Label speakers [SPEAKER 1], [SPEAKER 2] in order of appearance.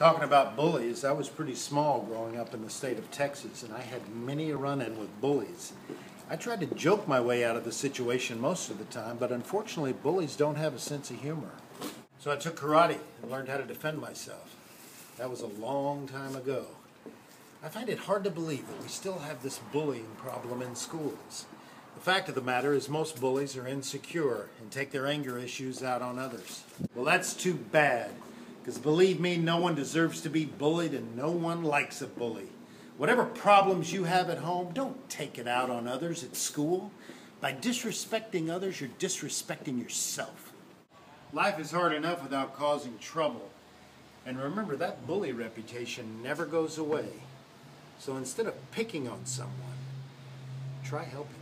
[SPEAKER 1] Talking about bullies, I was pretty small growing up in the state of Texas, and I had many a run in with bullies. I tried to joke my way out of the situation most of the time, but unfortunately, bullies don't have a sense of humor. So I took karate and learned how to defend myself. That was a long time ago. I find it hard to believe that we still have this bullying problem in schools. The fact of the matter is, most bullies are insecure and take their anger issues out on others. Well, that's too bad. Because believe me, no one deserves to be bullied and no one likes a bully. Whatever problems you have at home, don't take it out on others at school. By disrespecting others, you're disrespecting yourself. Life is hard enough without causing trouble. And remember, that bully reputation never goes away. So instead of picking on someone, try helping.